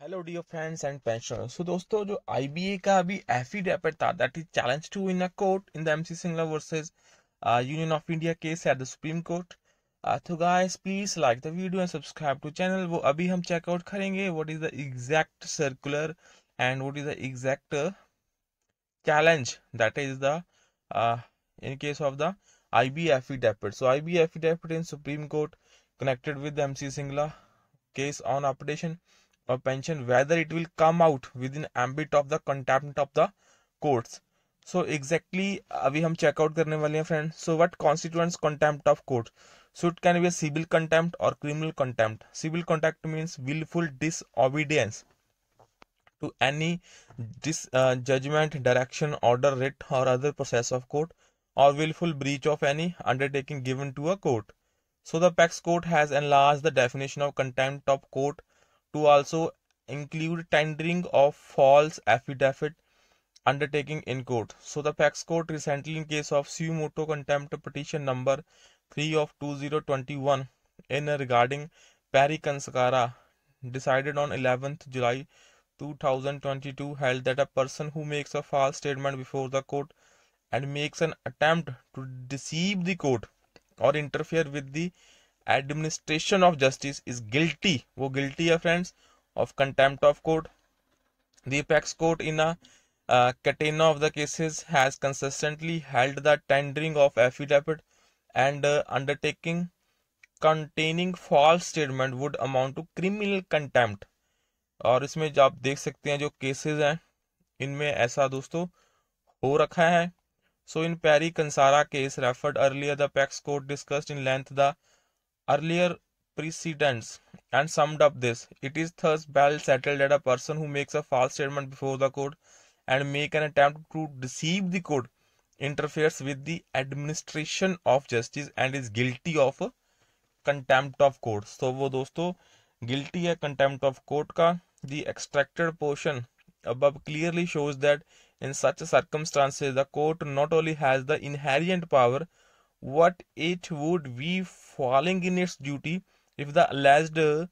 Hello dear friends and pensioners so दोस्तों जो IBA का अभी एफिडेविट था that is challenge to in a court in the MC Singla versus Union of India case at the Supreme Court तो guys please like the video and subscribe to channel वो अभी हम check out करेंगे. What is the exact circular and what is the exact is the uh, in case of the IB affidavit. So IB affidavit in Supreme Court connected with the MC Singla case on application of pension whether it will come out within ambit of the contempt of the courts. So exactly अभी हम checkout करने वाले हैं friend so what constituents contempt of court so it can be a civil contempt or criminal contempt civil contempt means willful disobedience to any dis, uh, judgment direction order writ or other process of court or willful breach of any undertaking given to a court so the pex court has enlarged the definition of contempt of court to also include tendering of false affidavit undertaking in court. So the pex court recently in case of suo moto contempt petition number 3 of 2021 in regarding Perry Kanskara decided on 11th July 2022 held that a person who makes a false statement before the court and makes an attempt to deceive the court or interfere with the administration of justice is guilty वो guilty है friends of contempt of court the apex court in catena of the cases has consistently held the tendering of affidavit and undertaking containing false statement would amount to criminal contempt और इसमें जो आप देख सकते हैं, जो cases हैं, इनमें ऐसा, दोस्तों, हो रखा है। So in Pairi Kansara case referred earlier the apex court discussed in length the earlier precedents and summed up this it is thus well settled that a person who makes a false statement before the court and make an attempt to deceive the court interferes with the administration of justice and is guilty of contempt of court so वो दोस्तों guilty है contempt of court का the extracted portion above clearly shows that in such circumstances the court not only has the inherent power what it would be falling in its duty if the alleged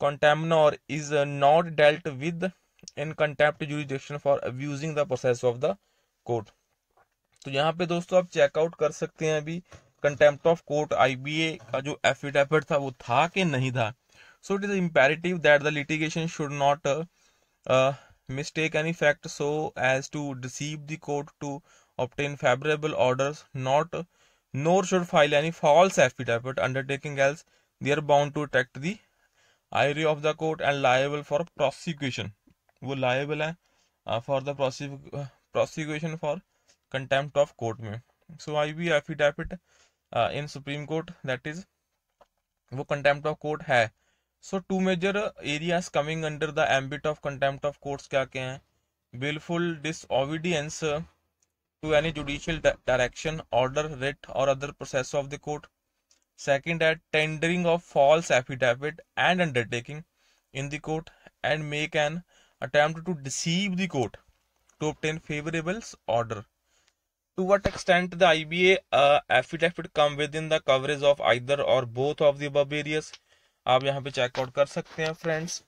contemnor is not dealt with in contempt jurisdiction for abusing the process of the court तो यहाँ पे दोस्तों आप checkout कर सकते हैं अभी contempt of court IBA का जो एफिडेविट था वो था कि नहीं था is imperative that the litigation should not uh, uh, mistake any fact so as to deceive the court to obtain favorable orders not nor should file any false affidavit undertaking else they are bound to attract the ire of the court and liable for prosecution वो liable है uh, for the uh, prosecution for contempt of court में so I affidavit uh, in supreme court that is वो contempt of court है so two major areas coming under the ambit of contempt of courts क्या क्या हैं बिलफुल Disobedience to any judicial direction order writ और other process of the court second है tendering of false affidavit and undertaking in the court and make an attempt to deceive the court to obtain favorable order. To what extent the IBA uh, affidavit come within the coverage of either or both of the above areas? आप यहाँ पे checkout कर सकते हैं friends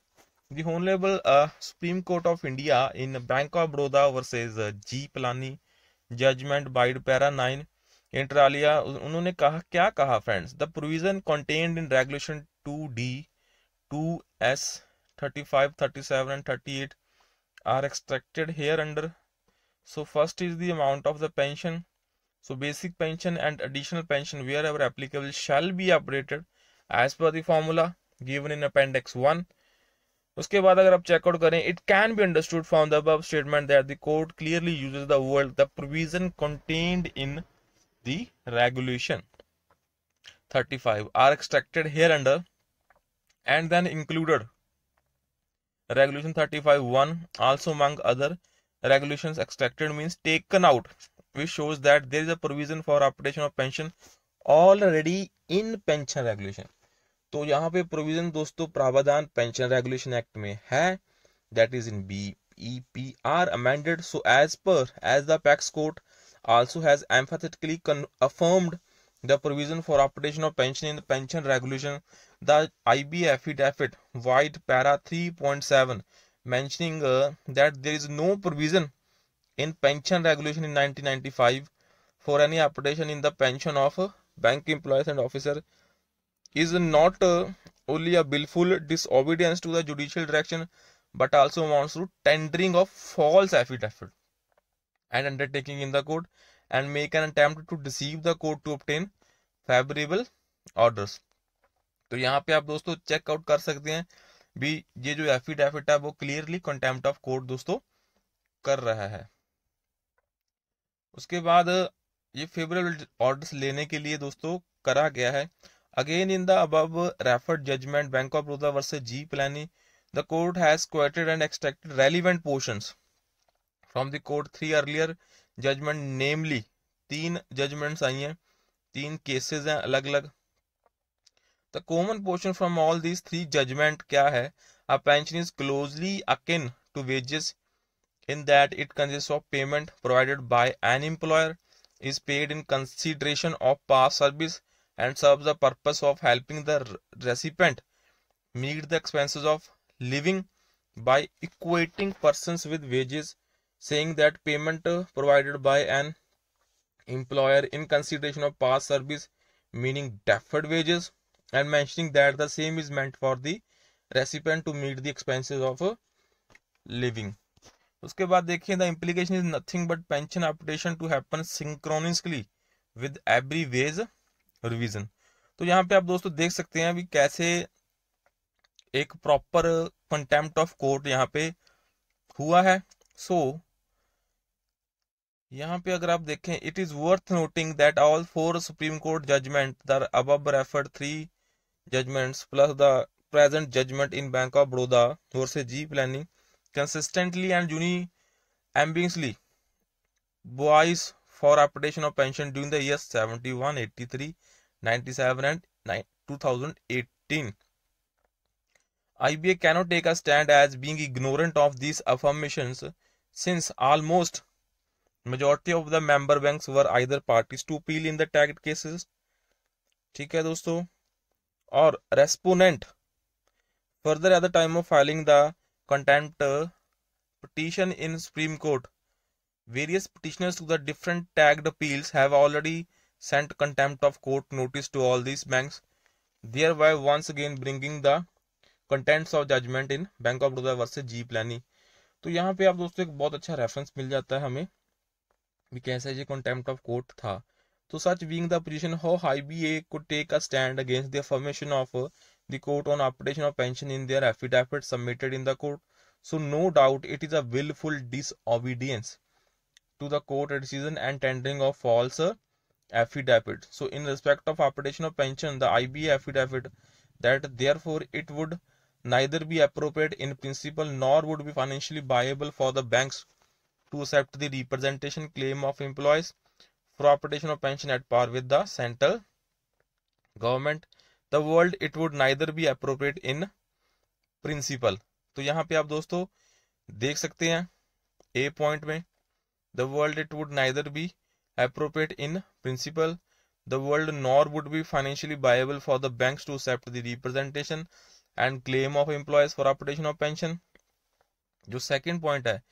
the honourable supreme court of India in bank of Baroda versus G Palani judgement vide para nine inter alia उन्होंने कहा क्या कहा friends the provision contained in regulation two D two S thirty five thirty seven and thirty eight are extracted hereunder so first is the amount of the pension so basic pension and additional pension wherever applicable shall be operated as per the formula given in appendix one उसके बाद अगर आप check out करें it can be understood from statement that the clearly uses the word the provision contained in the regulation 35 are extracted hereunder and then included regulation 35 1 also among other regulations extracted means taken out which shows that there is a provision for updation of pension already in pension regulation तो यहाँ पे provision दोस्तों प्रावधान pension regulation act में है। That is in B E P R amended so as per as the apex court also has emphatically affirmed the provision for updation of pension in the pension regulation the I B affidavit vide para three point seven mentioning that there is no provision in pension regulation in nineteen ninety five for any updation in the pension of bank employees and officer is not uh, only a willful disobedience to the judicial direction but also amounts to tendering of false affidavit and undertaking in the court and make an attempt to deceive the court to obtain favorable orders तो यहाँ पे आप दोस्तों checkout कर सकते हैं भी ये जो एफिडेविट है वो क्लियरली कंटेम्प्ट ऑफ़ कोर्ट दोस्तों कर रहा है उसके बाद ये फेवरेबल ऑर्डर्स लेने के लिए दोस्तों करा गया है again in the above referred judgment Bank of Baroda versus G Palani the court has quoted and extracted relevant portions from the court three earlier judgment namely तीन जजमेंट्स आई हैं, तीन केसेस हैं अलग अलग the common portion from all these three judgment क्या है? A pension is closely akin to wages in that it consists of payment provided by an employer, is paid in consideration of past service and serves the purpose of helping the recipient meet the expenses of living by equating persons with wages saying that payment provided by an employer in consideration of past service meaning deferred wages and mentioning that the same is meant for the recipient to meet the expenses of living उसके बाद देखिए the implication is nothing but pension updation to happen synchronously with every wage revision तो यहाँ पे आप दोस्तों देख सकते हैं अभी कैसे एक प्रॉपर कंटेम्प्ट ऑफ़ कोर्ट यहाँ पे हुआ है। सो so, यहाँ पे अगर आप देखें it is worth noting that all four Supreme Court judgment there above referred three judgments plus the present judgment in Bank of Baroda versus G Palani consistently and unambiguously voice for updation of pension during the years 71, 83, 97 and 2018. IBA cannot take a stand as being ignorant of these affirmations since almost majority of the member banks were either parties to appeal in the tagged cases ठीक है दोस्तों और respondent further at the time of filing the contempt petition in Supreme Court. Various petitioners to the different tagged appeals have already sent contempt of court notice to all these banks, thereby once again bringing the contents of judgment in Bank of Baroda versus G Plani. तो यहाँ पे आप दोस्तों एक बहुत अच्छा reference मिल जाता है हमें भी कैसा ये कंटेम्प्ट ऑफ़ कोर्ट था तो such being the position how I B A could take a stand against the formation of the court on application of pension in their affidavit submitted in the court. So no doubt it is a willful disobedience to the court decision and tendering of false affidavit. So in respect of application of pension, the IBA affidavit that therefore it would neither be appropriate in principle nor would be financially viable for the banks to accept the representation claim of employees for application of pension at par with the central government the world it would neither be appropriate in principle तो यहाँ पे आप दोस्तों देख सकते हैं a point में The world it would neither be appropriate in principle the world nor would be financially viable for the banks to accept the representation and claim of employees for updation of pension जो second point है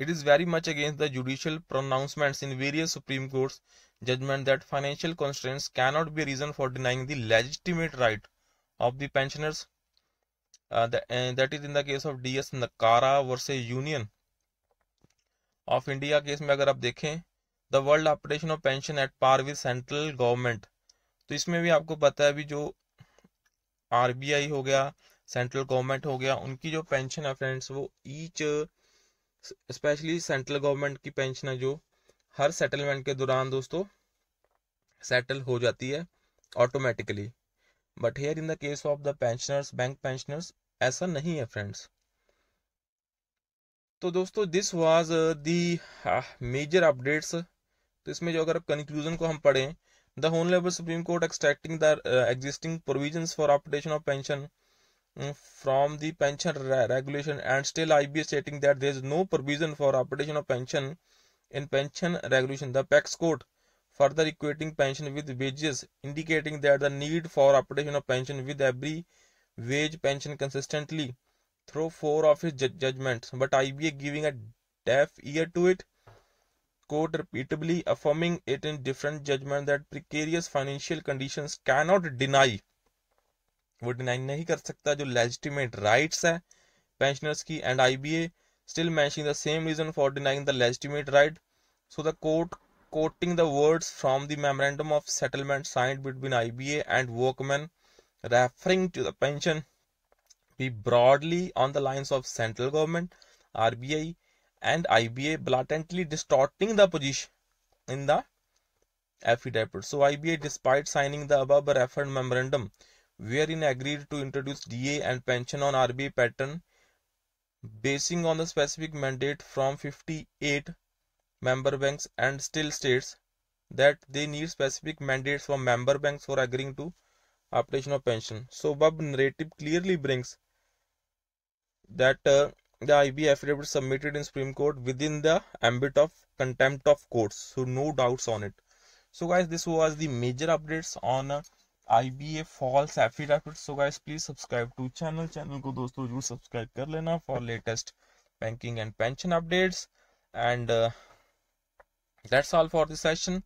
it is very much against the judicial pronouncements in various Supreme Court's judgment that financial constraints cannot be a reason for denying the legitimate right of the pensioners. Uh, the, uh, that is in the case of DS Nakara Of India case में अगर आप देखें, the world updation of pension at par with central government. तो इसमें भी आपको पता है अभी जो आरबीआई हो गया, सेंट्रल गवर्नमेंट हो गया, उनकी जो पेंशन है फ्रेंड्स वो ईच, स्पेशली सेंट्रल गवर्नमेंट की पेंशन है जो हर सेटलमेंट के दौरान दोस्तों, सेटल हो जाती है automatically but here in the case of the pensioners bank pensioners ऐसा नहीं है फ्रेंड्स तो दोस्तों this was the major updates तो इसमें जो अगर कंक्लूजन को हम पढ़ें the honourable supreme court extracting the existing provisions for updation of pension from the pension regulation and still I stating that there is no provision for updation of pension in pension regulation the apex court further equating pension with wages, indicating that the need for updation of pension with every wage pension consistently through four of his judgments, but IBA giving a deaf ear to it. Court repeatedly affirming it in different judgments that precarious financial conditions cannot deny वो deny नहीं कर सकता जो legitimate rights है pensioners की and IBA still mentioning the same reason for denying the legitimate right so the court quoting the words from the memorandum of settlement signed between IBA and workmen referring to the pension be broadly on the lines of central government RBI and IBA blatantly distorting the position in the affidavit so IBA despite signing the above referred memorandum wherein agreed to introduce DA and pension on RBI pattern basing on the specific mandate from 58 member banks and still states that they need specific mandates from member banks for agreeing to application of pension. So Bub narrative clearly brings that uh, the IB affidavit submitted in Supreme Court within the ambit of contempt of courts. So no doubts on it. So guys, this was the major updates on uh, IBA false affidavit so guys please subscribe to channel channel को दोस्तों जरूर subscribe कर लेना for latest banking and pension updates and uh, that's all for this session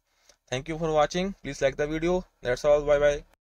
thank you for watching please like the video that's all bye bye